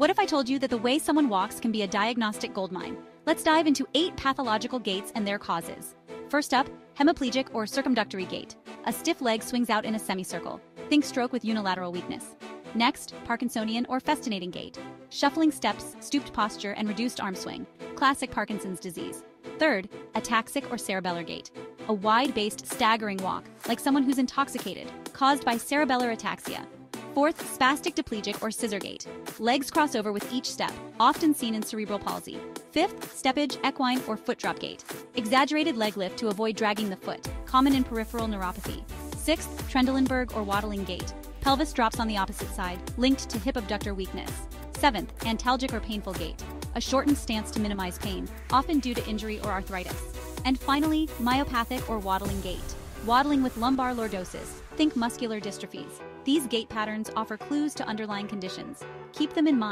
What if I told you that the way someone walks can be a diagnostic goldmine? Let's dive into eight pathological gaits and their causes. First up, hemiplegic or circumductory gait. A stiff leg swings out in a semicircle. Think stroke with unilateral weakness. Next, Parkinsonian or festinating gait. Shuffling steps, stooped posture, and reduced arm swing. Classic Parkinson's disease. Third, ataxic or cerebellar gait. A wide-based, staggering walk, like someone who's intoxicated, caused by cerebellar ataxia. Fourth, spastic diplegic or scissor gait. Legs cross over with each step, often seen in cerebral palsy. Fifth, steppage, equine, or foot drop gait. Exaggerated leg lift to avoid dragging the foot, common in peripheral neuropathy. Sixth, Trendelenburg or waddling gait. Pelvis drops on the opposite side, linked to hip abductor weakness. Seventh, antalgic or painful gait. A shortened stance to minimize pain, often due to injury or arthritis. And finally, myopathic or waddling gait. Waddling with lumbar lordosis. Think muscular dystrophies. These gait patterns offer clues to underlying conditions. Keep them in mind.